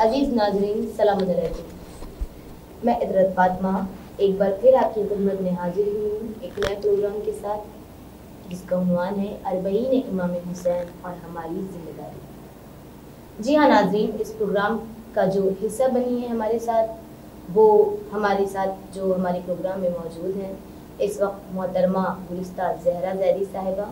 अज़ीज़ नाजरीन सलाम मैं इदरत फातमा एक बार फिर आपकी खिदमत में हाजिर हुई हूँ। एक नए प्रोग्राम के साथ जिसका उनवान है अरबईन इमाम हुसैन और हमारी ज़िम्मेदारी। जी हाँ नाजरीन इस प्रोग्राम का जो हिस्सा बनी है हमारे साथ वो हमारे साथ जो हमारे प्रोग्राम में मौजूद हैं इस वक्त मोहतरमा गुलिस्ता जहरा जहरी साहिबा।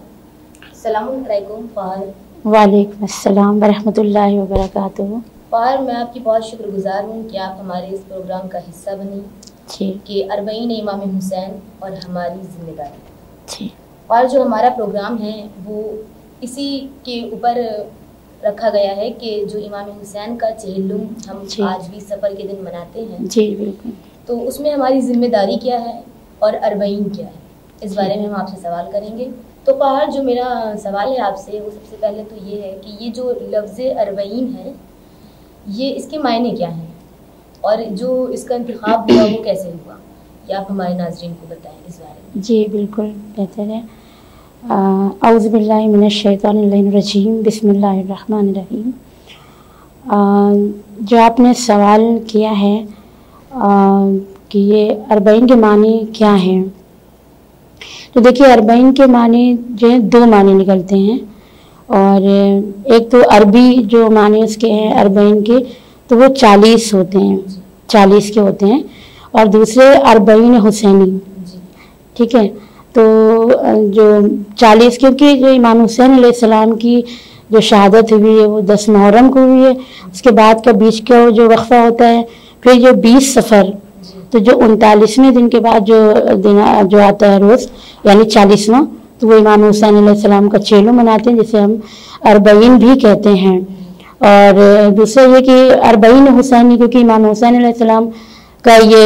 सलामकुम फ़ाहर वालेकुम अस्सलाम वरहमतुल्लाहि वबरकातुहू। फ़ाहर मैं आपकी बहुत शुक्रगुजार हूँ कि आप हमारे इस प्रोग्राम का हिस्सा बनी। कि अरबईन इमाम हुसैन और हमारी ज़िम्मेदारी। और जो हमारा प्रोग्राम है वो इसी के ऊपर रखा गया है कि जो इमाम हुसैन का चेहलुम हम। आज भी सफ़र के दिन मनाते हैं। जी बिल्कुल। तो उसमें हमारी ज़िम्मेदारी क्या है और अरबईन क्या है इस बारे में हम आपसे सवाल करेंगे। तो पहाड़ जो मेरा सवाल है आपसे वो सबसे पहले तो ये है कि ये जो लफ्ज़ अरबईन है ये इसके मायने क्या हैं? और जो इसका इंतखाब हुआ वो कैसे हुआ? ये आप हमारे नाजरीन को बताएँ इस बारे में। जी बिल्कुल बेहतर है। अउज़बिल्लिमिनशैतानरजीम बिस्मिल्लाहिर्रहमानिर्रहीम। आ, जो आपने सवाल किया है आ, कि ये अरबईन के मानी क्या हैं? तो देखिए अरबईन के मानी जो है दो मानी निकलते हैं। और एक तो अरबी जो मानी उसके हैं अरबईन के तो वो चालीस होते हैं, चालीस के होते हैं। और दूसरे अरबईन हुसैनी, ठीक है? तो जो चालीस, क्योंकि जो इमाम हुसैन सलाम की जो शहादत हुई है, वो दस मुहर्रम को हुई है। उसके बाद का बीच का जो वक्फा होता है, फिर जो बीस सफ़र तो जो उनतालीसवें दिन के बाद जो दिन, जो आता है रोज़, यानी चालीसवां तो वो इमाम हुसैन सलाम का चेलो मनाते हैं, जिसे हम अरबईन भी कहते हैं। और दूसरा ये कि अरबईन हुसैनी क्योंकि इमाम हुसैन सलाम का ये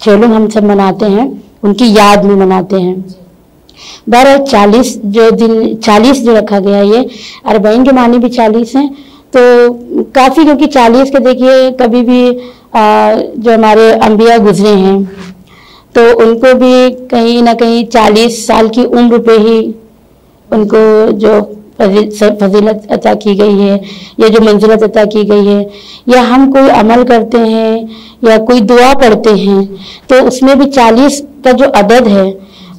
चेलो हम सब मनाते हैं उनकी याद में मनाते हैं। जी बहरहाल चालीस जो दिन चालीस जो रखा गया ये अरबईन के मानी भी चालीस हैं तो काफ़ी क्योंकि चालीस के देखिए कभी भी आ, जो हमारे अम्बिया गुजरे हैं तो उनको भी कहीं ना कहीं चालीस साल की उम्र पे ही उनको जो फजीलत अता की गई है या जो मंजिलत अता की गई है या हम कोई अमल करते हैं या कोई दुआ पढ़ते हैं तो उसमें भी चालीस का जो अदद है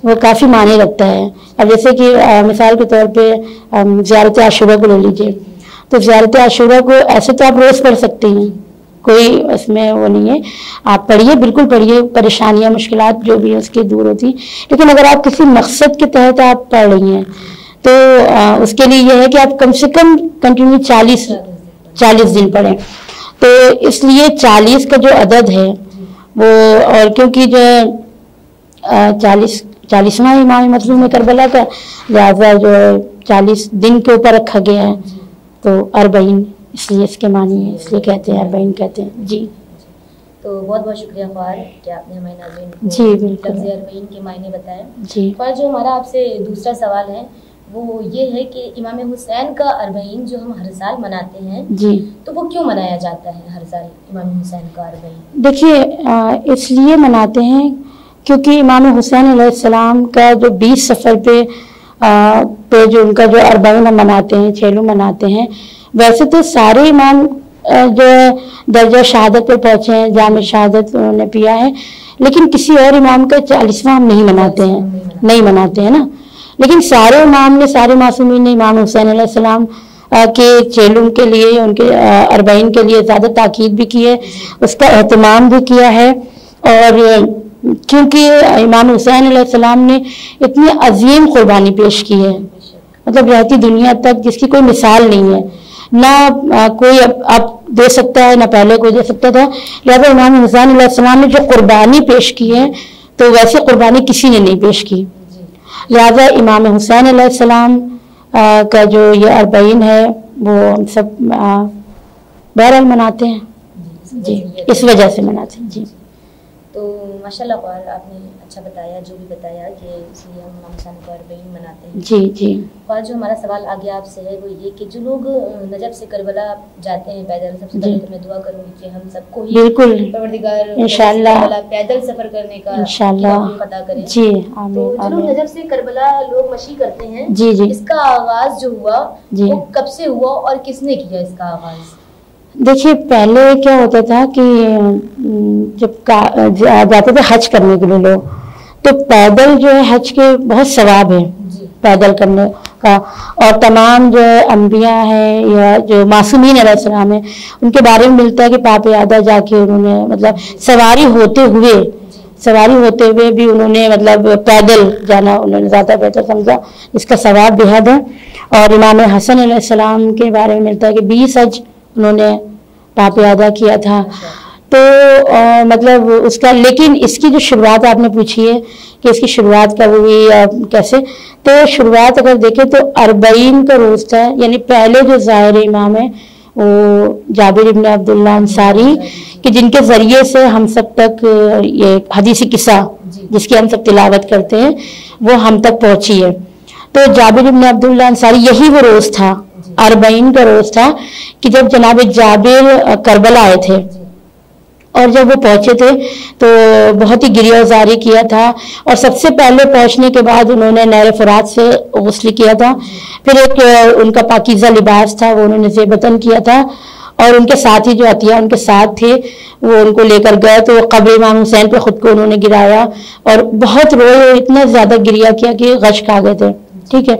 वो काफ़ी माने रखता है। अब जैसे कि अ, मिसाल के तौर पे ज़्यारत आशुरा को ले लीजिए। तो ज़्यारत आशुरा को ऐसे तो आप रोज़ पढ़ सकते हैं कोई उसमें वो नहीं है। आप पढ़िए बिल्कुल पढ़िए परेशानियाँ मुश्किलात जो भी है उसकी दूर होती। लेकिन अगर आप किसी मकसद के तहत आप पढ़ रही हैं तो अ, उसके लिए यह है कि आप कम से कम कंटिन्यू चालीस चालीस दिन पढ़ें। तो इसलिए चालीस का जो अदद है वो और क्योंकि जो है चालीस चालीसवां इमाम मजलूम है करबला का लिहाजा जो है चालीस दिन के ऊपर रखा गया है तो अरबईन इसलिए इसके मानी है इसलिए कहते हैं अरबईन कहते हैं। जी। तो बहुत बहुत शुक्रिया ख्वार कि आपने हमारे नाजरीन जी, बिल्कुल। के मायने बताए जी। ख्वार जो हमारा आपसे दूसरा सवाल है वो ये है कि इमाम हुसैन का अरबईन जो हम हर साल मनाते हैं जी। तो वो क्यों मनाया जाता है हर साल इमाम हुसैन का अरबईन? देखिए इसलिए मनाते हैं क्योंकि इमाम हुसैन सलाम का जो बीस सफ़र पे अ, पे जो उनका जो अरबाइन हम मनाते हैं चेलू मनाते हैं वैसे तो सारे इमाम जो है दर्जा शहादत पे पहुँचे हैं जाम शहादत उन्होंने पिया है लेकिन किसी और इमाम का चालीसवा हम नहीं मनाते हैं। नहीं मनाते हैं ना? लेकिन सारे इमाम ने सारे मासूमीन ने इमाम हुसैन सलाम के चेलुम के लिए उनके अ, अरबईन के लिए ज़्यादा ताकीद भी की है उसका अहतमाम भी किया है। और क्योंकि इमाम हुसैन सलाम ने इतनी अजीम कुर्बानी पेश की है मतलब रहती दुनिया तक जिसकी कोई मिसाल नहीं है। ना कोई अब अब दे सकता है ना पहले कोई दे सकता था लिहाजा इमाम हुसैन ने जो कुर्बानी पेश की है तो वैसे कुर्बानी किसी ने नहीं पेश की। लिहाजा इमाम हुसैन आसमाम का जो ये अरबईन है, वो हम सब बहरहाल मनाते हैं। जी, इस वजह से मनाते हैं। जी। माशाल्लाह और आपने अच्छा बताया जो भी बताया कि इसलिए हम हुसैन को अरबईन मनाते हैं। जी जी। और जो हमारा सवाल आगे आपसे है वो ये कि जो लोग नजब से करबला जाते हैं पैदल सबसे पहले तो मैं दुआ करूँगी कि हम सबको ही बिल्कुल। परवरदिगार इंशाल्लाह। पैदल सफ़र करने का इंशाल्लाह। अता करे। जी तो जो लोग नजब से करबला लोग मशी करते हैं जी जी। इसका आगाज़ जो हुआ वो कब से हुआ और किसने किया इसका आगाज़? देखिए पहले क्या होता था कि जब का- जाते थे हज करने के लिए लोग तो पैदल जो है हज के बहुत सवाब है। पैदल करने का और तमाम जो अम्बिया हैं या जो मासूमीन अलैहिस्सलाम है उनके बारे में मिलता है कि पाप यादा जाके उन्होंने मतलब सवारी होते हुए सवारी होते हुए भी उन्होंने मतलब पैदल जाना उन्होंने ज़्यादा बेहतर समझा। इसका सवाब बेहद है। और इमाम हसन अलैहिस्सलाम के बारे में मिलता है कि बीस हज उन्होंने पाप यादा किया था। तो अ, मतलब उसका लेकिन इसकी जो शुरुआत आपने पूछी है कि इसकी शुरुआत कब हुई या कैसे तो शुरुआत अगर देखें तो अरबईन का रोज था यानी पहले जो ज़ाहिर इमाम है वो जाबिर इब्न अब्दुल्ला अंसारी कि जिनके ज़रिए से हम सब तक ये हदीसी किस्सा जिसकी हम सब तिलावत करते हैं वो हम तक पहुँची है। तो जाबिर इब्न अब्दुल्ला अंसारी यही वो रोज था। अरबईन का रोज था कि जब जनाब जाबिर करबला आए थे और जब वो पहुँचे थे तो बहुत ही गिरियाजारी किया था और सबसे पहले पहुँचने के बाद उन्होंने नहर फरात से गसल किया था। फिर एक उनका पाकिजा लिबास था, वो उन्होंने जेबतन किया था और उनके साथ ही जो अतिया, उनके साथ थे, वो उनको लेकर गए तो कब्र इमाम हुसैन पे खुद को उन्होंने गिराया और बहुत रोए इतना ज़्यादा गिरिया किया कि गश खा गए थे। ठीक है?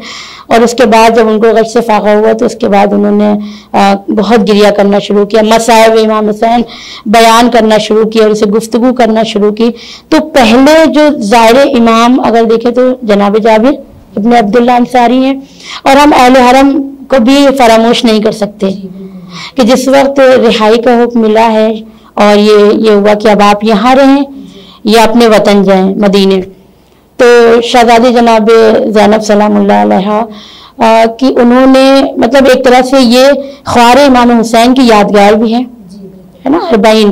और उसके बाद जब उनको गश से फाका हुआ तो उसके बाद उन्होंने आ, बहुत गिरिया करना शुरू किया। मसायब इमाम हुसैन बयान करना शुरू किया और उसे गुफ्तगू करना शुरू की। तो पहले जो ज़ाहिर इमाम अगर देखें तो जनाब जाबिर इब्न अब्दुल्ला अंसारी हैं। और हम अहल हरम को भी फरामोश नहीं कर सकते। कि जिस वक्त रिहाई का हुक्म मिला है और ये ये हुआ कि अब आप यहाँ रहें या अपने वतन जाएँ मदीने। तो शहजादी जनाब जैनब अलैहा कि उन्होंने मतलब एक तरह से ये ख्वार इमाम हुसैन की यादगार भी है है ना अरबाइन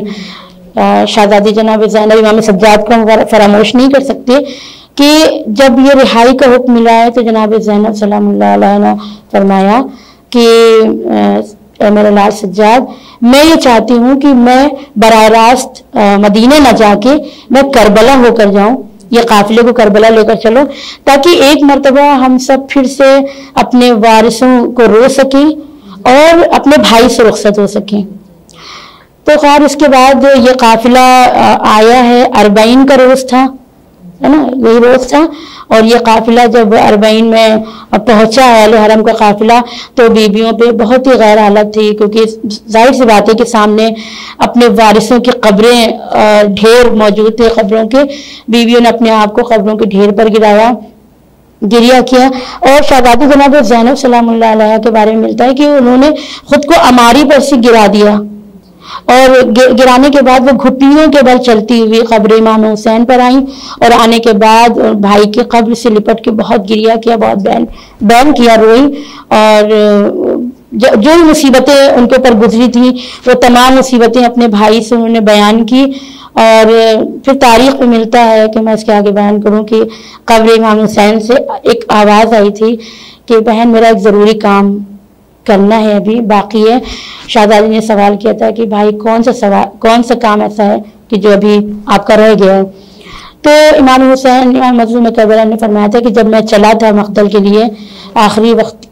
शहजादी जनाब जैनब इमाम सज्जाद को हम फरामोश नहीं कर सकते कि जब ये रिहाई का हुक्म मिला है तो जनाब जैनब अलैहा ने फरमाया कि मेरे लाल सज्जाद, मैं ये चाहती हूँ कि मैं बरह रास्त मदीने न जाके मैं करबला होकर जाऊँ। ये काफिले को करबला लेकर चलो, ताकि एक मरतबा हम सब फिर से अपने वारिसों को रो सकें और अपने भाई से रुख्सत हो सकें। तो खैर, इसके बाद ये काफिला आया है अरबईन का रोज था। है ना? यही रोज था। और ये काफिला जब अरबईन में पहुँचा, अहल हरम का काफिला तो बीबियों पे बहुत ही गैर हालत थी, क्योंकि ज़ाहिर सी बात है कि सामने अपने वारिसों की कब्रें ढेर मौजूद थे खबरों के। बीबियों ने अपने आप को खबरों के ढेर पर गिराया, गिरिया किया। और शहजादी जनाब, जैनब अलैहा के बारे में मिलता है कि उन्होंने खुद को अमारी पर से गिरा दिया। और गिराने के बाद वो घुटनियों के बल चलती हुई कब्र इमाम हुसैन पर आई और आने के बाद भाई की कब्र से लिपट के बहुत गिरिया किया बहुत बैन बैन किया रोई और जो, जो मुसीबतें उनके ऊपर गुजरी थी वो तमाम मुसीबतें अपने भाई से उन्होंने बयान की और फिर तारीख में मिलता है कि मैं इसके आगे बयान करूँ कि कब्र इमाम हुसैन से एक आवाज़ आई थी कि बहन मेरा एक ज़रूरी काम करना है अभी बाकी है। शाहजादी ने सवाल किया था कि भाई कौन सा सवाल कौन सा काम ऐसा है कि जो अभी आपका रह गया है? तो इमाम हुसैन इमाम मजलूम करबला ने फरमाया था कि जब मैं चला था मख्तल के लिए आखिरी वक्त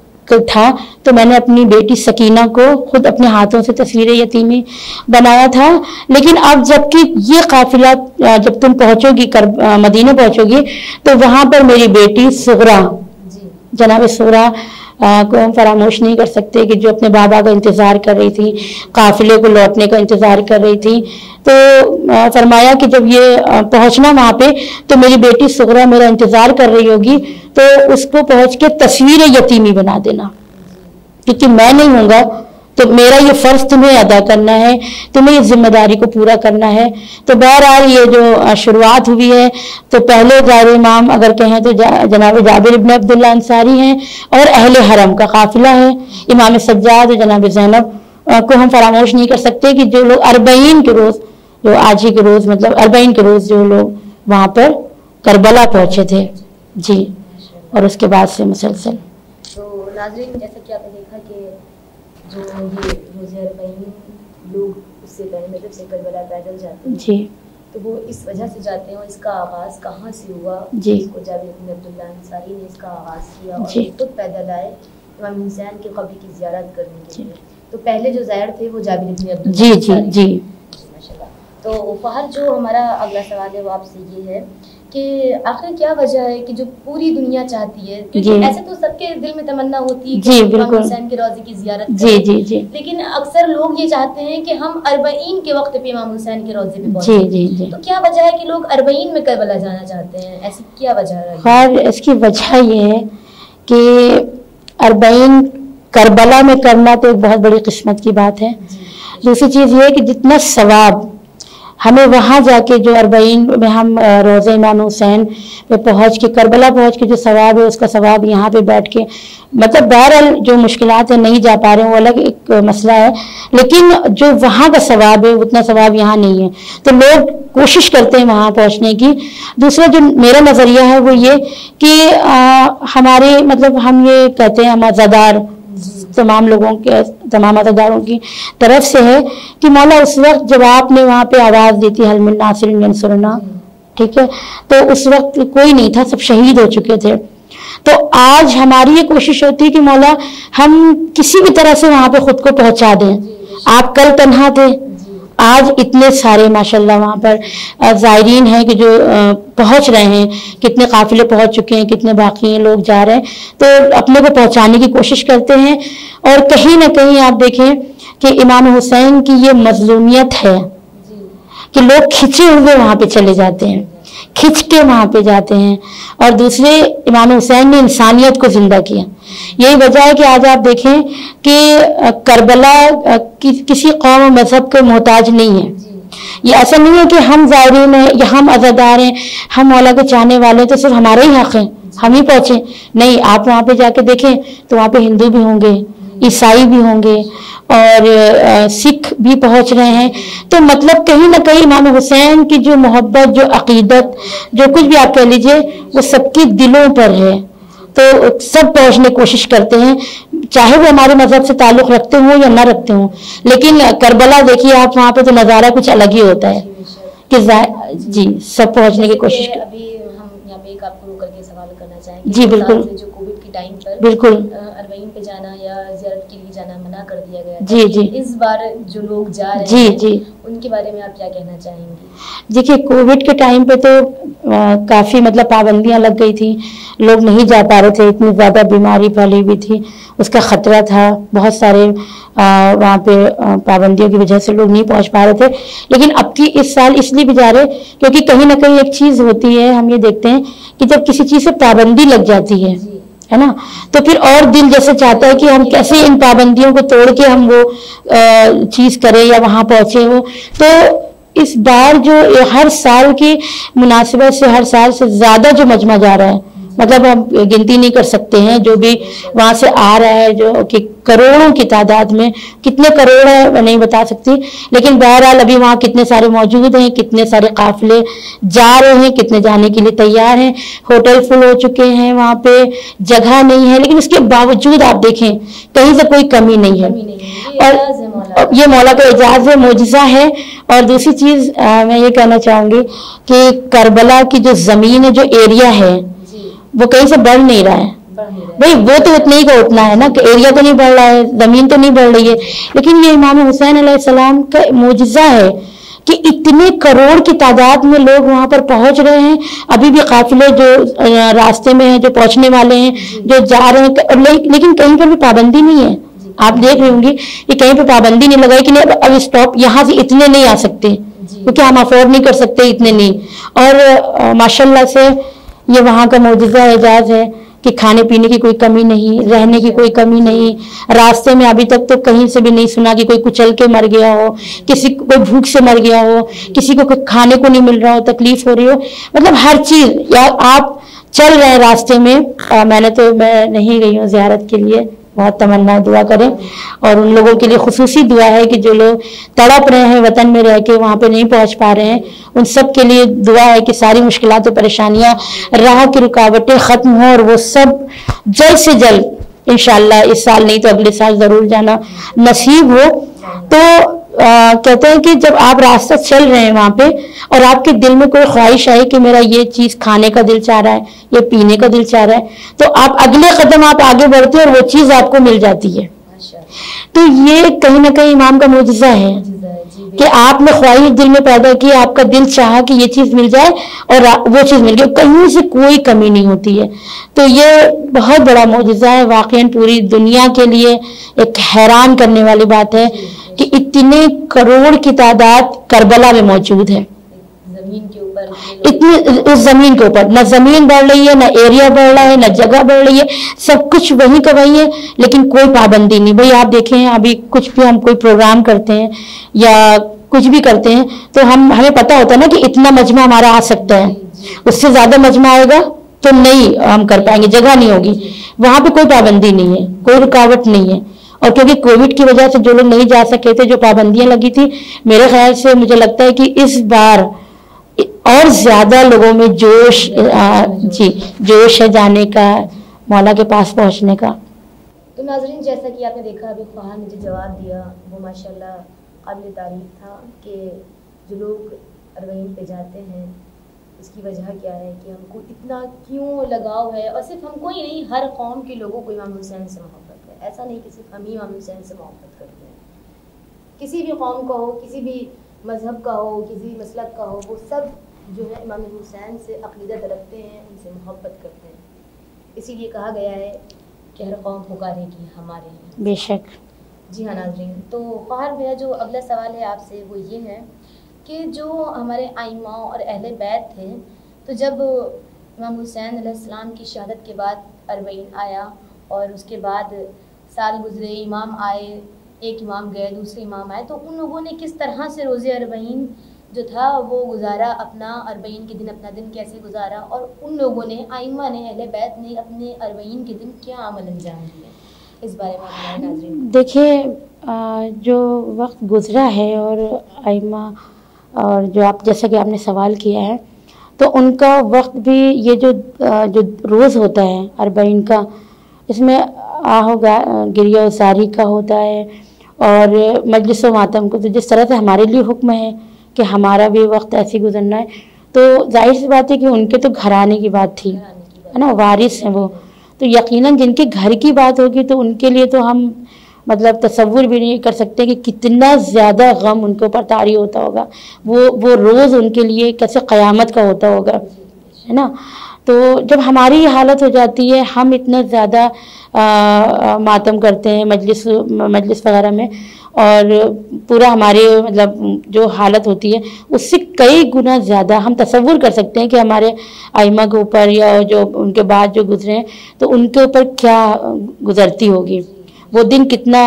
था तो मैंने अपनी बेटी सकीना को खुद अपने हाथों से तस्वीर यतीमी बनाया था। लेकिन अब जबकि ये काफिला जब तुम पहुंचोगी कर मदीने पहुंचोगी तो वहाँ पर मेरी बेटी सुगरा जनाब सुरा को हम फरामोश नहीं कर सकते कि जो अपने बाबा का इंतज़ार कर रही थी, काफिले को लौटने का इंतज़ार कर रही थी। तो फरमाया कि जब ये पहुँचना वहाँ पे तो मेरी बेटी सुगरा मेरा इंतज़ार कर रही होगी तो उसको पहुँच के तस्वीर यतीमी बना देना। क्योंकि मैं नहीं हूँगा तो मेरा ये फ़र्ज़ तुम्हें अदा करना है, तुम्हें इस ज़िम्मेदारी को पूरा करना है। तो बहरहाल ये जो शुरुआत हुई है तो पहले जार इमाम अगर कहें तो जनाब जाबिर इब्न अब्दुल्ला अंसारी हैं और अहले हरम का काफिला है। इमाम सज्जाद जनाब जैनब को हम फरामोश नहीं कर सकते कि जो लोग अरबईन के रोज, जो आज ही के रोज मतलब अरबईन के रोज जो लोग वहाँ पर करबला पहुँचे थे। जी, और उसके बाद से मुसलसल। तो नाजरीन, जैसा कि आपने देखा कि जो ये लोग उससे पहले मतलब से करबला पैदल जाते हैं। जी। तो वो इस वजह से जाते हैं और इसका आगाज़ कहाँ से हुआ? जी। इसको जाबिर बिन अब्दुल्ला अंसारी ने इसका आगाज़ किया और खुद पैदल आए इमाम हुसैन के कब्र की जियारत करने के लिए। तो पहले जो ज़ायर थे वो जाबिर बिन अब्दुल्ला जी जी जी। माशाल्लाह। तो फहर जो हमारा अगला सवाल है वो आपसे ये है कि आखिर क्या वजह है कि जो पूरी दुनिया चाहती है? क्योंकि ऐसे तो सबके दिल में तमन्ना होती है जी, बिल्कुल। हुसैन के रोज़े की जियारत जी। जी जी। लेकिन अक्सर लोग ये चाहते हैं कि हम अरबईन के वक्त पे इमाम हुसैन के रोज़े पे जी जी जी। तो क्या वजह है कि लोग अरबईन में करबला जाना चाहते हैं? ऐसी क्या वजह है? खैर इसकी वजह ये है कि अरबईन करबला में करना तो एक बहुत बड़ी किस्मत की बात है। दूसरी चीज़ ये है कि जितना सवाब हमें वहाँ जाके जो अरबईन में हम रोज़े इमाम हुसैन पे पहुँच के करबला पहुँच के जो सवाब है उसका सवाब यहाँ पे बैठ के मतलब बहरहाल जो मुश्किल है नहीं जा पा रहे हैं वो अलग एक मसला है। लेकिन जो वहाँ का सवाब है उतना सवाब यहाँ नहीं है। तो लोग कोशिश करते हैं वहाँ पहुँचने की। दूसरा जो मेरा नज़रिया है वो ये कि अ, हमारे मतलब हम ये कहते हैं हम अजादार तमाम लोगों के, तमाम अदादारों की तरफ़ से है कि मौला उस वक्त जब आपने वहाँ पे आवाज़ दी थी हलमिन नासिर सुरना ठीक है? तो उस वक्त कोई नहीं था, सब शहीद हो चुके थे। तो आज हमारी ये कोशिश होती है कि मौला हम किसी भी तरह से वहाँ पे खुद को पहुँचा दें। आप कल तनहा थे आज इतने सारे, माशाल्लाह, वहाँ पर ज़ायरीन हैं कि जो पहुँच रहे हैं, कितने काफिले पहुँच चुके हैं, कितने बाकी हैं, लोग जा रहे हैं। तो अपने को पहुँचाने की कोशिश करते हैं और कहीं ना कहीं आप देखें कि इमाम हुसैन की ये मजलूमियत है कि लोग खिंचे हुए वहाँ पे चले जाते हैं, खिंच के वहाँ पे जाते हैं। और दूसरे, इमाम हुसैन ने इंसानियत को ज़िंदा किया। यही वजह है कि आज आप देखें कि करबला कि, किसी कौम मज़हब के मोहताज नहीं है। ये ऐसा नहीं है कि हम जायरीन हैं या हम अजादार हैं हम मौला के चाहने वाले हैं तो सिर्फ़ हमारे ही हक हैं हम ही पहुँचे। नहीं आप वहाँ पे जाके देखें तो वहाँ पे हिंदू भी होंगे ईसाई भी होंगे और सिख भी पहुँच रहे हैं। तो मतलब कहीं ना कहीं इमाम हुसैन की जो मोहब्बत जो अकीदत जो कुछ भी आप कह लीजिए वो सबके दिलों पर है। तो सब पहुँचने की कोशिश करते हैं चाहे वो हमारे मज़हब से ताल्लुक रखते हों या ना रखते हों लेकिन करबला देखिए आप वहाँ पे तो नज़ारा कुछ अलग ही होता है कि जी सब पहुँचने की कोशिश कर अभी हम यहाँ पे एक आपको रोक करके सवाल करना चाहेंगे जी, बिल्कुल। टाइम पर बिल्कुल अ, पे जाना या जियारत के लिए जाना मना कर दिया गया था। जी, जी। इस बार जो लोग जा रहे जी, हैं जी। उनके बारे में आप क्या कहना चाहेंगे देखिए कोविड के टाइम पे तो काफ़ी मतलब पाबंदियाँ लग गई थी लोग नहीं जा पा रहे थे इतनी ज़्यादा बीमारी फैली हुई थी उसका खतरा था बहुत सारे वहाँ पे पाबंदियों की वजह से लोग नहीं पहुँच पा रहे थे लेकिन अब की इस साल इसलिए भी जा रहे क्योंकि कहीं ना कहीं एक चीज़ होती है हम ये देखते हैं कि जब किसी चीज़ से पाबंदी लग जाती है है ना? तो फिर और दिल जैसे चाहता है कि हम कैसे इन पाबंदियों को तोड़ के हम वो चीज़ करें या वहाँ पहुँचे हो तो इस बार जो हर साल की मुनासिबत से, हर साल से ज़्यादा जो मजमा जा रहा है मतलब हम गिनती नहीं कर सकते हैं, जो भी वहाँ से आ रहा है, जो कि करोड़ों की तादाद में, कितने करोड़ है, मैं नहीं बता सकती, लेकिन बहरहाल अभी वहाँ कितने सारे मौजूद हैं, कितने सारे काफिले जा रहे हैं, कितने जाने के लिए तैयार हैं, होटल फुल हो चुके हैं वहाँ पे, जगह नहीं है, लेकिन उसके बावजूद आप देखें, कहीं से कोई कमी नहीं है। और ये मौला का एजाज है मोजिजा है, और दूसरी चीज़ मैं ये कहना चाहूँगी कि करबला की जो ज़मीन है, जो एरिया है वो कहीं से बढ़ नहीं रहा है। भाई वो तो उतना ही का उतना है ना कि एरिया तो नहीं बढ़ रहा है ज़मीन तो नहीं बढ़ रही है। लेकिन ये इमाम हुसैन अलैहिस्सलाम का मोजिजा है कि इतने करोड़ की तादाद में लोग वहाँ पर पहुँच रहे हैं। अभी भी काफिले जो रास्ते में हैं जो पहुँचने वाले हैं जो जा रहे हैं ले, लेकिन कहीं पर भी पाबंदी नहीं है। आप देख रहे होंगी कि कहीं पर पाबंदी नहीं लगाई कि नहीं अब- स्टॉप यहाँ से इतने नहीं आ सकते। क्योंकि हम अफोर्ड नहीं कर सकते इतने नहीं। और माशाल्लाह से ये वहाँ का मौजूदा एजाज है कि खाने पीने की कोई कमी नहीं रहने की कोई कमी नहीं। रास्ते में अभी तक तो कहीं से भी नहीं सुना कि कोई कुचल के मर गया हो किसी को कोई भूख से मर गया हो किसी को खाने को नहीं मिल रहा हो तकलीफ़ हो रही हो। मतलब हर चीज़ या आप चल रहे रास्ते में आ, मैंने तो मैं नहीं गई हूँ जियारत के लिए। बहुत तमन्ना दुआ करें। और उन लोगों के लिए खसूसी दुआ है कि जो लोग तड़प रहे हैं, वतन में रह के वहाँ पे नहीं पहुँच पा रहे हैं, उन सब के लिए दुआ है कि सारी मुश्किल और परेशानियाँ राह की रुकावटें ख़त्म हों और वो सब जल्द से जल्द इन इस साल नहीं तो अगले साल ज़रूर जाना नसीब हो। तो आ, कहते हैं कि जब आप रास्ता चल रहे हैं वहाँ पे और आपके दिल में कोई ख्वाहिश आई कि मेरा ये चीज़ खाने का दिल चाह रहा है ये पीने का दिल चाह रहा है तो आप अगले कदम आप आगे बढ़ते हैं और वो चीज़ आपको मिल जाती है। तो ये कहीं ना कहीं इमाम का मुजजा है। कि आपने ख्वाहिश दिल में पैदा की, आपका दिल चाहा कि ये चीज़ मिल जाए और वो चीज़ मिल गई। कहीं से कोई कमी नहीं होती है। तो ये बहुत बड़ा मुजजा है वाकई पूरी दुनिया के लिए एक हैरान करने वाली बात है कि इतने करोड़ की तादाद करबला में मौजूद है। इतनी, उस ज़मीन के ऊपर, न ज़मीन बढ़ रही है, न एरिया बढ़ रहा है, न जगह बढ़ रही है, सब कुछ वही का वही है, लेकिन कोई पाबंदी नहीं। भाई, आप देखें, अभी कुछ भी हम कोई प्रोग्राम करते हैं, या कुछ भी करते हैं तो हम, हमें पता होता है ना कि इतना मजमा हमारा आ सकता है। उससे ज़्यादा मजमा आएगा तो नहीं हम कर पाएँगे, जगह नहीं होगी। वहाँ पे कोई पाबंदी नहीं है, कोई रुकावट नहीं है। और क्योंकि कोविड की वजह से जो लोग नहीं जा सके थे, जो पाबंदियाँ लगी थी, मेरे ख्याल से मुझे लगता है कि इस बार और ज़्यादा लोगों में जोश जी, जोश है जाने का, मौला के पास पहुँचने का। तो नाजरीन, जैसा कि आपने देखा, अभी ख्वाहा ने जो जवाब दिया, वो माशाल्लाह काबिल तारीफ़ था कि जो लोग अरवैन पे जाते हैं, उसकी वजह क्या है कि हमको इतना क्यों लगाव है? और सिर्फ़ हमको ही नहीं, हर कौम के लोगों को इमाम हुसैन से मोहब्बत है। ऐसा नहीं कि सिर्फ़ हम ही इमाम हुसैन से मोहब्बत करते हैं। किसी भी कौम का हो, किसी भी मज़हब का हो किसी मसलक का हो वो सब जो है इमाम हुसैन से अकीदत रखते हैं उनसे मोहब्बत करते हैं। इसीलिए कहा गया है कि हर कौम पुकारेगी हमारे लिए बेशक। जी हाँ नाजरीन। तो फ़ाहर भैया जो अगला सवाल है आपसे वो ये है कि जो हमारे आइमा और अहले बैत थे तो जब इमाम हुसैन सलाम की शहादत के बाद अरबईन आया और उसके बाद साल गुजरे इमाम आए एक इमाम गए दूसरे इमाम आए तो उन लोगों ने किस तरह से रोज़े अरबईन जो था, वो गुजारा अपना, अरबईन के दिन, अपना दिन कैसे गुजारा? और उन लोगों ने, आइमा ने, अहले बैत ने अपने अरबईन के दिन क्या अमल अंजाम दिए? इस बारे में देखिए जो वक्त गुजरा है और आइमा, और जो आप, जैसा कि आपने सवाल किया है तो उनका वक्त भी ये जो जो रोज़ होता है अरबईन का, इसमें होगा, गिरिया सारी का होता है और मजलिस मातम को तो जिस तरह से हमारे लिए हुक्म है कि हमारा भी वक्त ऐसे गुजरना है तो ज़ाहिर सी बात है कि उनके तो घर आने की बात थी, है ना, वारिस हैं वो। तो यकीनन जिनके घर की बात होगी तो उनके लिए तो हम मतलब तस्वुर भी नहीं कर सकते कि कितना ज़्यादा गम उनके ऊपर तारी होता होगा। वो वो रोज़ उनके लिए कैसे क़यामत का होता होगा, है ना? तो जब हमारी हालत हो जाती है, हम इतना ज़्यादा मातम करते हैं मजलिस मजलिस वगैरह में और पूरा हमारे मतलब जो हालत होती है, उससे कई गुना ज़्यादा हम तस्वुर कर सकते हैं कि हमारे आइमा के ऊपर या जो उनके बाद जो गुजरे हैं तो उनके ऊपर क्या गुजरती होगी? वो दिन कितना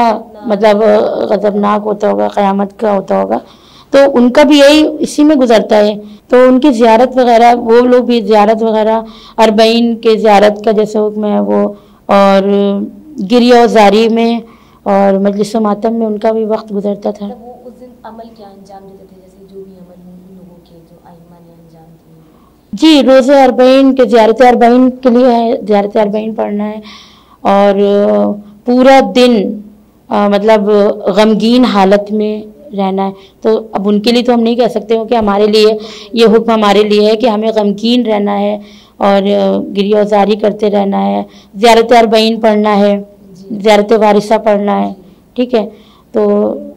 मतलब गजबनाक होता होगा, क़यामत का होता होगा? तो उनका भी यही इसी में गुजरता है। तो उनकी ज़्यारत वगैरह वो लोग भी ज़्यारत वगैरह अरबईन के ज़्यारत का जैसे हुक्म है वो और गिरिया जारी में और मजलिस मातम में उनका भी वक्त गुजरता था। वो उस दिन अमल क्या अंजाम देते थे जैसे जो भी अमल लोगों के जो आइमा ने अंजाम दिए जी रोज़े अरबईन के ज़्यारत अरबईन के लिए है ज़्यारत अरबईन पढ़ना है। और पूरा दिन आ, मतलब गमगीन हालत में रहना है। तो अब उनके लिए तो हम नहीं कह सकते हो कि हमारे लिए ये हुक्म हमारे लिए है कि हमें गमगीन रहना है और गिरियाजारी करते रहना है। ज़्यारत अरबईन पढ़ना है ज़्यारत वारिसा पढ़ना है ठीक है? तो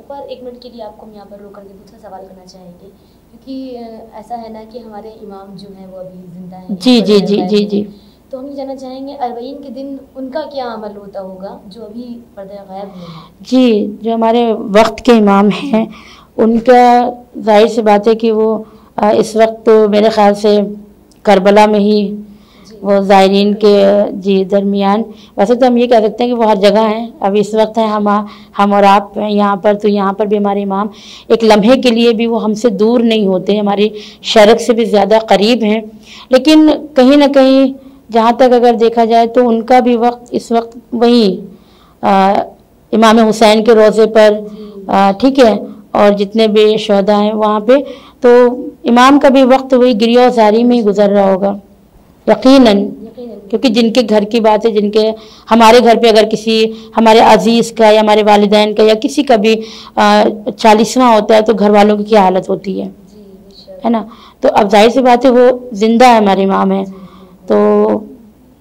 पर एक मिनट के लिए आपको हम यहाँ पर रोक करके दूसरा सवाल करना चाहेंगे। क्योंकि ऐसा है ना कि हमारे इमाम जो हैं वो अभी ज़िंदा हैं जी जी जी जी जी। तो हम ये जानना चाहेंगे अरबईन के दिन उनका क्या अमल होता होगा जो अभी पर्दा में है? जी जो हमारे वक्त के इमाम हैं उनका ज़ाहिर सी बात है कि वो इस वक्त तो मेरे ख्याल से करबला में ही वो ज़ायरीन के जी दरमियान। वैसे तो हम ये कह सकते हैं कि वो हर जगह हैं। अब इस वक्त हैं हम हम और आप यहाँ पर तो यहाँ पर भी हमारे इमाम। एक लम्हे के लिए भी वो हमसे दूर नहीं होते हमारी शरक से भी ज़्यादा करीब हैं। लेकिन कहीं ना कहीं जहाँ तक अगर देखा जाए तो उनका भी वक्त इस वक्त वही आ, इमाम हुसैन के रोज़े पर ठीक है और जितने भी शहदा हैं वहाँ पे तो इमाम का भी वक्त वही गिरिया जारी में ही गुजर रहा होगा यकीनन क्योंकि जिनके घर की बात है जिनके हमारे घर पे अगर किसी हमारे अज़ीज़ का या हमारे वालिदैन का या किसी का भी चालीसवां होता है तो घर वालों की क्या हालत होती है? है ना? तो अब ज़ाहिर सी बात है वो ज़िंदा है हमारे इमाम है। तो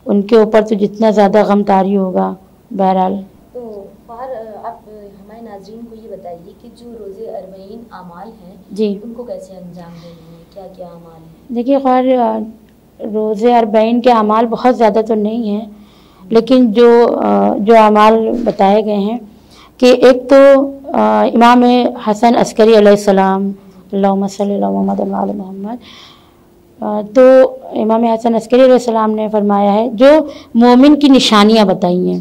उनके ऊपर तो जितना ज़्यादा गम तारी होगा बहरहाल। तो फार आप हमारे नाजरीन को ये बताइए कि जो रोज़े अरबईन अमाल हैं जी। उनको कैसे अंजाम हैं? क्या क्या अमाल हैं? देखिए खैर रोज़े अरबैन के अमाल बहुत ज़्यादा तो नहीं हैं लेकिन जो जो अमाल बताए गए हैं कि एक तो इमाम हसन अस्करी मुहम्मद आले मोहम्मद अ, तो इमाम हसन अलैहिस्सलाम ने फरमाया है, जो मोमिन की निशानियाँ बताई हैं।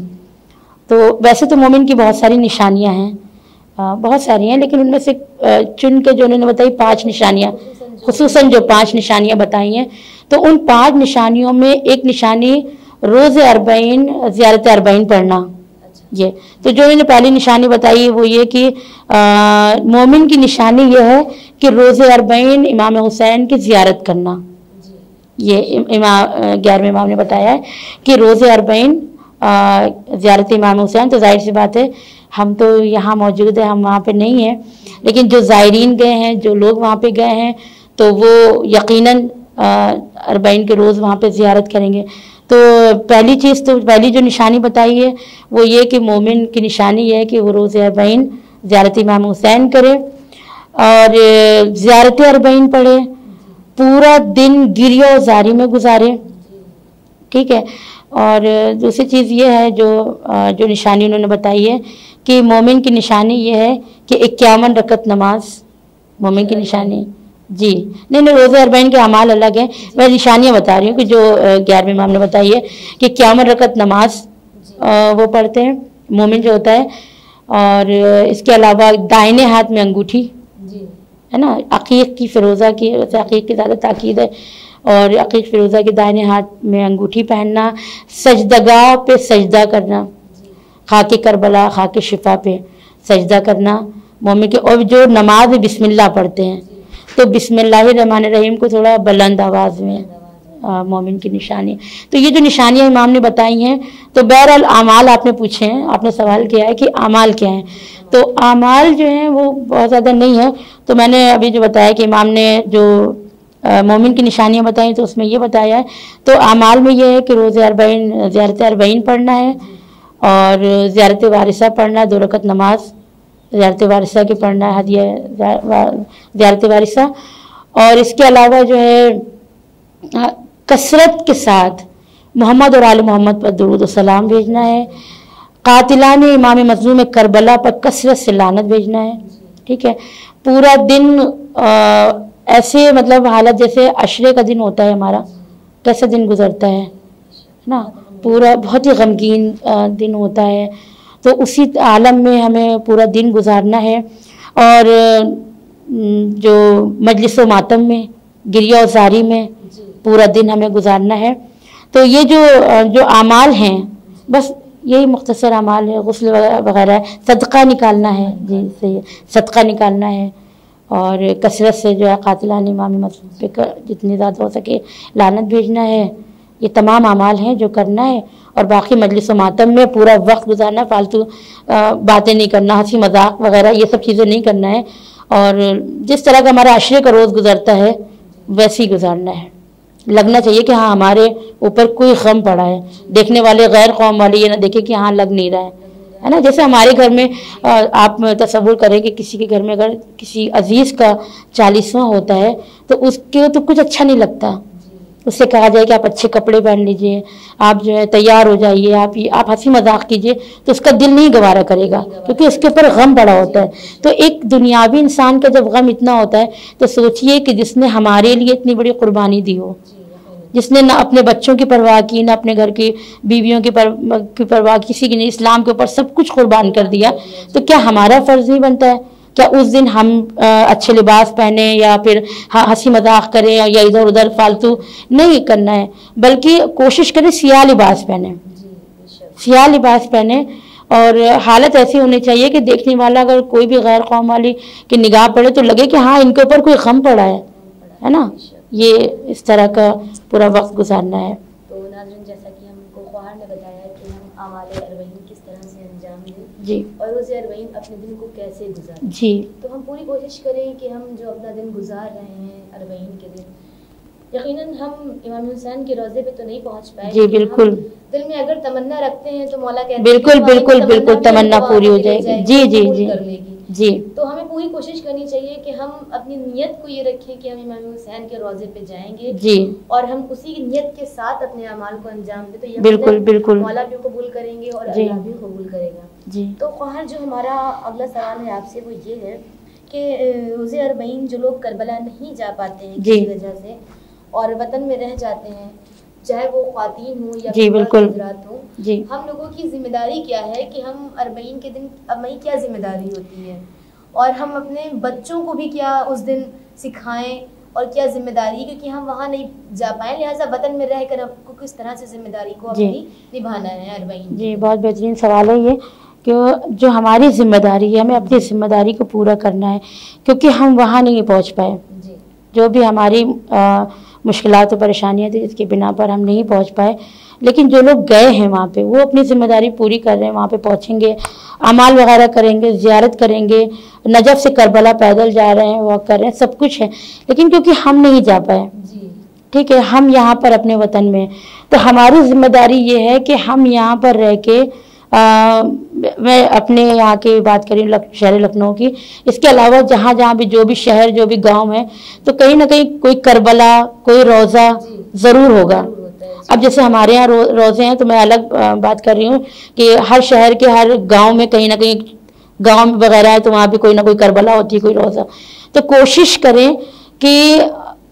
तो वैसे तो मोमिन की बहुत सारी निशानियाँ हैं बहुत सारी हैं, लेकिन उनमें से चुन के जो उन्होंने बताई पाँच निशानियाँ, खसूसन जो पाँच निशानियाँ बताई हैं तो उन पाँच निशानियों में एक निशानी रोज़ अरबईन, ज़ियारत अरबईन पढ़ना। ये तो जो इन्होंने पहली निशानी बताई वो ये कि मोमिन की निशानी ये है कि रोज़ अरबईन इमाम हुसैन की ज़ियारत करना। ये इमाम ग्यारहवें इमाम ने बताया है कि रोज़ अरबईन ज़्यारत इमाम हुसैन तो ज़ाहिर सी बात है, हम तो यहाँ मौजूद है, हम वहाँ पे नहीं हैं, लेकिन जो ज़ायरीन गए हैं, जो लोग वहाँ पे गए हैं तो वो यकीनन अरबईन के रोज़ वहाँ पे ज़ियारत करेंगे। तो पहली चीज़ तो पहली जो निशानी बताई है, वो ये कि मोमिन की निशानी है कि वो रोज़ अरबईन ज़्यारत इमाम हुसैन करे, और ज़्यारत अरबईन पढ़े पूरा दिन गिरिया जारी में गुजारे। ठीक है? और दूसरी चीज़ ये है जो जो निशानी उन्होंने बताई है कि मोमिन की निशानी ये है कि इक्यावन रकत नमाज़। मोमिन की निशानी। जी। नहीं नहीं, रोज़े अरबैन के अमाल अलग हैं। मैं निशानियाँ बता रही हूँ कि जो ग्यारहवीं इमाम ने बताई है कि इक्यावन रकत नमाज़ वो पढ़ते हैं। मोमिन जो होता है। और इसके अलावा दाहिने हाथ में अंगूठी। है ना? अकीक की फिरोज़ा की वैसे अकीक की ज़्यादा ताकीद है और अकीक फिरोज़ा के दाहिने हाथ में अंगूठी पहनना सजदगाह पे सजदा करना, खाके करबला, खाके शिफा पे सजदा करना। मोमिन के, और जो नमाज़ बिस्मिल्लाह पढ़ते हैं तो बिस्मिल्लाह रहीम को थोड़ा बुलंद आवाज़ में मोमिन की निशानी। तो ये जो निशानियाँ इमाम ने बताई हैं तो बहरहाल अमाल आपने पूछे हैं, आपने सवाल किया है कि अमाल क्या हैं। तो अमाल जो हैं, वो बहुत ज़्यादा नहीं है। तो मैंने अभी जो बताया कि इमाम ने जो मोमिन की निशानियाँ बताई तो उसमें ये बताया है। तो अमाल में ये है कि रोज़ अरबईन, ज़्यारत अरबईन पढ़ना है और ज़्यारत वारिसा पढ़ना, दो रकत नमाज़, ज़्यारत वारिसा की पढ़ना है, हदिया, ज़्यारत वारिसा। और इसके अलावा जो है कसरत के साथ मोहम्मद और आल मोहम्मद पर दरूद सलाम भेजना है। कातिलान इमाम मजलूम करबला पर कसरत से लानत भेजना है। ठीक है? पूरा दिन आ, ऐसे मतलब हालत जैसे अशरे का दिन होता है हमारा। कैसा दिन गुजरता है? ना? पूरा बहुत ही गमगीन दिन होता है। तो उसी आलम में हमें पूरा दिन गुजारना है। और जो मजलिस मातम में गिरिया जारी में पूरा दिन हमें गुजारना है। तो ये जो जो अमाल हैं, बस यही मुख्तसर अमाल है, गसल वगैरह है। सदका निकालना है, जी, सही सदका निकालना है और कसरत से जो है कातिलान इमाम मसलूम पे जितनी ज़्यादा हो सके लानत भेजना है। ये तमाम अमाल हैं जो करना है और बाकी मजलिस मातम में पूरा वक्त गुजारना, फालतू बातें नहीं करना, हँसी मज़ाक वगैरह, ये सब चीज़ें नहीं करना है। और जिस तरह का हमारा अशरे का रोज़ गुजरता है, वैसे ही गुजारना है। लगना चाहिए कि हाँ हमारे ऊपर कोई गम पड़ा है। देखने वाले गैर कौम वाले ये ना देखें कि हाँ लग नहीं रहा है। है ना? जैसे हमारे घर में आप तस्वुर करें कि किसी के घर में अगर किसी अज़ीज़ का चालीसवां होता है तो उसके तो कुछ अच्छा नहीं लगता। उससे कहा जाए कि आप अच्छे कपड़े पहन लीजिए आप जो है तैयार हो जाइए आप आप हँसी मज़ाक कीजिए तो उसका दिल नहीं गवारा करेगा क्योंकि उसके ऊपर गम बड़ा होता है। तो एक दुनियावी इंसान का जब गम इतना होता है तो सोचिए कि जिसने हमारे लिए इतनी बड़ी कुर्बानी दी हो जिसने ना अपने बच्चों की परवाह की ना अपने घर की बीवियों की पर, की परवाह किसी की नहीं इस्लाम के ऊपर सब कुछ कुर्बान कर दिया तो क्या हमारा फ़र्ज़ नहीं बनता है? क्या उस दिन हम अच्छे लिबास पहने या फिर हँसी मज़ाक करें या इधर उधर फालतू? नहीं करना है, बल्कि कोशिश करें सिया लिबास पहने। जी बेशक सिया लिबास पहने और हालत ऐसी होनी चाहिए कि देखने वाला अगर कोई भी गैर कौम वाली की निगाह पड़े तो लगे कि हाँ इनके ऊपर कोई गम पड़ा है है ना? ये इस तरह का पूरा वक्त गुजारना है तो नाजरन जैसा कि हमको ख्वार ने बताया कि हम आमाल अरबईन किस तरह से अंजाम दें जी और रोज़ अरबईन अपने दिन को कैसे गुजारें जी तो हम पूरी कोशिश करें कि हम जो अपना दिन गुजार रहे हैं अरबईन के दिन यकीनन हम इमाम हुसैन के रोज़े पे तो नहीं पहुँच पाए जी, बिल्कुल। दिल में अगर तमन्ना रखते हैं तो मौला कहते हैं बिल्कुल, कि बिल्कुल, तमन्ना बिल्कुल, तमन्ना पूरी हो जाएगी। जी, जी, जी। कर लेगी जी तो हमें पूरी कोशिश करनी चाहिए कि हम अपनी नीयत को ये रखें कि हम इमाम हुसैन के रोज़े पे जाएँगे जी और हम उसी नीयत के साथ अपने अमाल को अंजाम दें तो बिल्कुल, बिल्कुल। मौला भी कबूल करेंगे और। अल्लाह भी कबूल करेगा जी तो ख्वार जो हमारा अगला सवाल है आपसे वो ये है कि रोज़े अरबईन जो लोग करबला नहीं जा पाते हैं जी। किसी वजह से और वतन में रह जाते हैं चाहे वो खातन हो या जी, बिल्कुल। हो जी हम लोगों की ज़िम्मेदारी क्या है कि हम अरबईन के दिन हमारी क्या ज़िम्मेदारी होती है और हम अपने बच्चों को भी क्या उस दिन सिखाएँ और क्या ज़िम्मेदारी क्योंकि हम वहाँ नहीं जा पाए लिहाजा वतन में रहकर आपको किस तरह से ज़िम्मेदारी को। अपनी निभाना है अरबईन जी बहुत बेहतरीन सवाल है ये कि जो हमारी ज़िम्मेदारी है हमें अपनी ज़िम्मेदारी को पूरा करना है क्योंकि हम वहाँ नहीं पहुँच पाए। जो। भी हमारी मुश्किल और परेशानियाँ थी जिसके बिना पर हम नहीं पहुँच पाए। लेकिन जो लोग गए हैं वहाँ पे वो अपनी ज़िम्मेदारी पूरी कर रहे हैं वहाँ पे पहुँचेंगे अमाल वगैरह करेंगे ज़ियारत करेंगे नजफ से करबला पैदल जा रहे हैं वॉक कर रहे हैं सब कुछ है। लेकिन क्योंकि हम नहीं जा पाए। ठीक है हम यहाँ पर अपने वतन में तो हमारी ज़िम्मेदारी ये है कि हम यहाँ पर रह के आ, मैं अपने यहाँ की बात करी लक, शहर लखनऊ की। इसके अलावा जहाँ जहाँ भी जो भी शहर जो भी गाँव है तो कहीं ना कहीं कोई करबला कोई रोज़ा ज़रूर होगा। अब जैसे हमारे यहाँ रो, रोज़े हैं तो मैं अलग बात कर रही हूँ कि हर शहर के हर गाँव में कहीं ना कहीं गाँव वगैरह है तो वहाँ भी कोई ना कोई करबला होती है कोई रोज़ा। तो कोशिश करें कि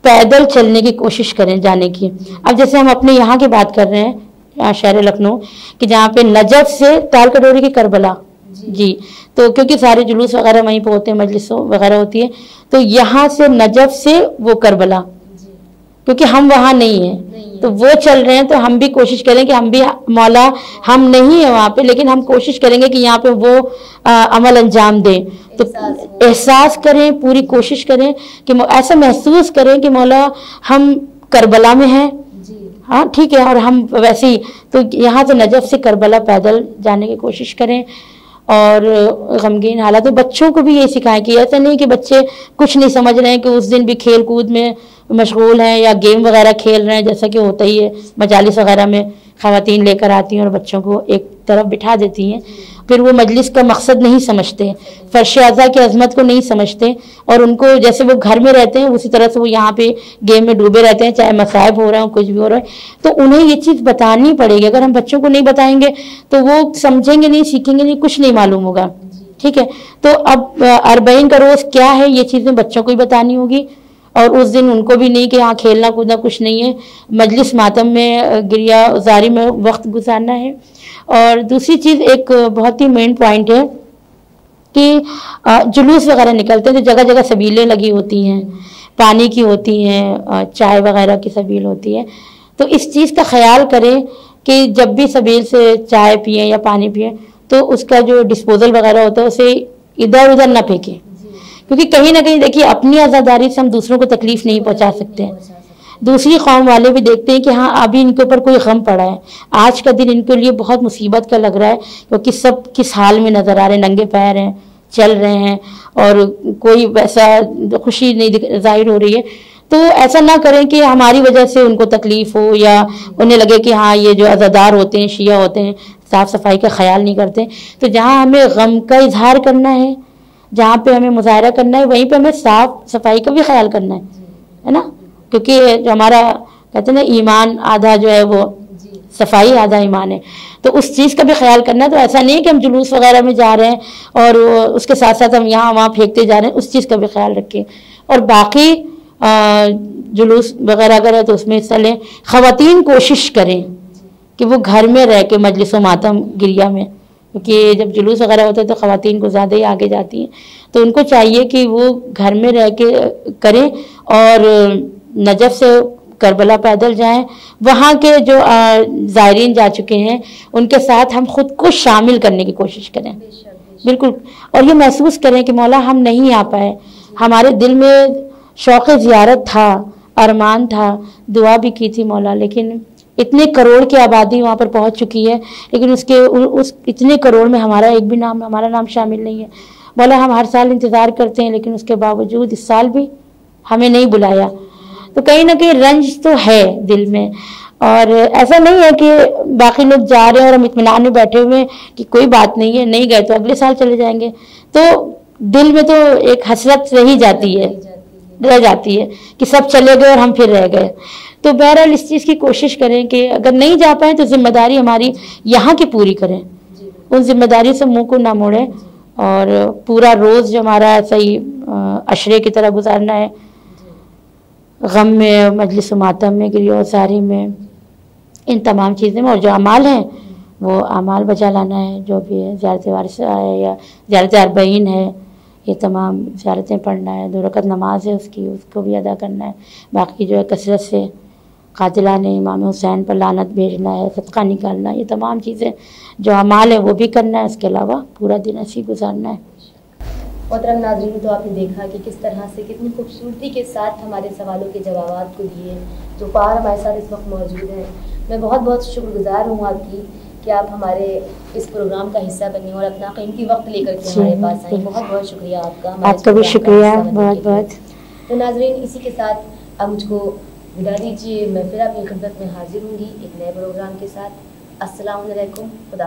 पैदल चलने की कोशिश करें जाने की। अब जैसे हम अपने यहाँ की बात कर रहे हैं शहर लखनऊ कि जहाँ पे नजफ से ताल कटोरी की करबला। जी। जी। तो क्योंकि सारे जुलूस वगैरह वहीं पे होते हैं मजलिस वगैरह होती है तो यहाँ से नजफ से वो करबला। क्योंकि हम वहाँ नहीं हैं। है। तो वो चल रहे हैं तो हम भी कोशिश करें कि हम भी मौला हम नहीं है वहाँ पे लेकिन हम कोशिश करेंगे कि यहाँ पे वो आ, अमल अंजाम दें। तो एहसास करें पूरी कोशिश करें कि ऐसा महसूस करें कि मौला हम करबला में हैं हाँ ठीक है, और हम वैसे ही तो यहाँ से नजफ से करबला पैदल जाने की कोशिश करें। और गमगीन हालात तो बच्चों को भी ये सिखाएँ कि ऐसा नहीं कि बच्चे कुछ नहीं समझ रहे हैं कि उस दिन भी खेल कूद में मशगूल हैं या गेम वगैरह खेल रहे हैं, जैसा कि होता ही है, मजालिस वगैरह में खातन लेकर आती हैं और बच्चों को एक तरफ़ बिठा देती हैं। फिर वो मजलिस का मकसद नहीं समझते। फर्श अज़ा की अजमत को नहीं समझते और उनको जैसे वो घर में रहते हैं, उसी तरह से वो यहाँ पे गेम में डूबे रहते हैं, चाहे मसाइब हो रहे हो, कुछ भी हो रहा है। तो उन्हें ये चीज़ बतानी पड़ेगी। अगर हम बच्चों को नहीं बताएँगे तो वो समझेंगे नहीं, सीखेंगे नहीं, कुछ नहीं मालूम होगा। ठीक है? तो अब अरबईन का रोज़ क्या है, ये चीज़ें बच्चों को ही बतानी होगी। और उस दिन उनको भी नहीं कि यहाँ खेलना कूदना कुछ नहीं है। मजलिस मातम में गिरिया जारी में वक्त गुजारना है। और दूसरी चीज़, एक बहुत ही मेन पॉइंट है कि जुलूस वगैरह निकलते हैं तो जगह जगह सबीलें लगी होती हैं। पानी की होती हैं चाय वगैरह की सबील होती है। तो इस चीज़ का ख्याल करें कि जब भी सबील से चाय पिए या पानी पिए तो उसका जो डिस्पोजल वगैरह होता है, उसे इधर उधर ना फेंकें। क्योंकि कहीं ना कहीं देखिए, अपनी आज़ादारी से हम दूसरों को तकलीफ़ नहीं पहुँचा सकते। हैं। दूसरी कौम वाले भी देखते हैं कि हाँ अभी इनके ऊपर कोई गम पड़ा है। आज का दिन इनके लिए बहुत मुसीबत का लग रहा है, क्योंकि सब किस हाल में नज़र आ रहे हैं, नंगे पैर हैं, चल रहे हैं, और कोई वैसा खुशी नहीं ज़ाहिर हो रही है। तो ऐसा ना करें कि हमारी वजह से उनको तकलीफ़ हो, या उन्हें लगे कि हाँ ये जो अजादार होते हैं, शिया होते हैं, साफ़ सफ़ाई का ख्याल नहीं करते। तो जहाँ हमें गम का इजहार करना है जहाँ पे हमें मुजाहरा करना है वहीं पे हमें साफ़ सफ़ाई का भी ख्याल करना है है ना? क्योंकि जो हमारा कहते हैं ना ईमान आधा जो है वो सफ़ाई आधा ईमान है। तो उस चीज़ का भी ख्याल करना है तो ऐसा नहीं है कि हम जुलूस वगैरह में जा रहे हैं और उसके साथ साथ हम यहाँ वहाँ फेंकते जा रहे हैं उस चीज़ का भी ख्याल रखें। और बाकी जुलूस वगैरह अगर है तो उसमें हिस्सा लें। ख़वातीन कोशिश करें कि वो घर में रह के मजलिस मातम गिरिया में क्योंकि जब जुलूस वगैरह होता है तो ख़वातीन को ज़्यादा ही आगे जाती हैं। तो उनको चाहिए कि वो घर में रह के करें और नजफ से करबला पैदल जाएँ। वहाँ के जो ज़ायरीन जा चुके हैं, उनके साथ हम खुद को शामिल करने की कोशिश करें। बिल्कुल। और ये महसूस करें कि मौला हम नहीं आ पाए। हमारे दिल में शौक़ ज़ियारत था, अरमान था, दुआ भी की थी मौला, लेकिन इतने करोड़ की आबादी वहाँ पर पहुँच चुकी है, लेकिन उसके उ- उस इतने करोड़ में हमारा एक भी नाम, हमारा नाम शामिल नहीं है। बोला हम हर साल इंतज़ार करते हैं, लेकिन उसके बावजूद इस साल भी हमें नहीं बुलाया। तो कहीं ना कहीं रंज तो है दिल में, और ऐसा नहीं है कि बाकी लोग जा रहे हैं और हम इतमान में बैठे हुए हैं कि कोई बात नहीं है, नहीं गए तो अगले साल चले जाएँगे। तो दिल में तो एक हसरत रही जाती है। रह जाती है कि सब चले गए और हम फिर रह गए। तो बहरहाल इस चीज़ की कोशिश करें कि अगर नहीं जा पाए तो ज़िम्मेदारी हमारी यहाँ की पूरी करें। उन ज़िम्मेदारी से मुँह को ना मोड़ें और पूरा रोज़ जो हमारा ऐसा ही अशरे की तरह गुजारना है। गम में, मजलिस मातम में गिरियो सारी में, इन तमाम चीज़ों में और जो अमाल हैं, वो अमाल बचा लाना है, जो भी है, ज़्यारत वारस है या ज़्यारत अरबईन है ये तमाम ज़्यारतें पढ़ना है, दो रकत नमाज़ है उसकी, उसको भी अदा करना है। बाकी जो है कसरत से कातिला ने इमाम हुसैन पर लानत भेजना है, सदका निकालना ये तमाम चीज़ें जो अमाल है वो भी करना है, इसके अलावा पूरा दिन ऐसे ही गुजारना है। मोहतरम नाजरीन तो आपने देखा कि किस तरह से कितनी खूबसूरती के साथ हमारे सवालों के जवाब को दिए। जो पार हमारे साथ इस वक्त मौजूद हैं। मैं बहुत बहुत शुक्रगुजार हूँ आपकी कि आप हमारे इस प्रोग्राम का हिस्सा बने और अपना कीमती वक्त लेकर के हमारे पास आए। बहुत बहुत शुक्रिया आपका। आपका भी शुक्रिया बहुत बहुत। तो नाजरीन इसी के साथ आप मुझको विदा दीजिए। मैं फिर आपकी खिदमत में हाजिर होंगी एक नए प्रोग्राम के साथ। असलकुम खुदा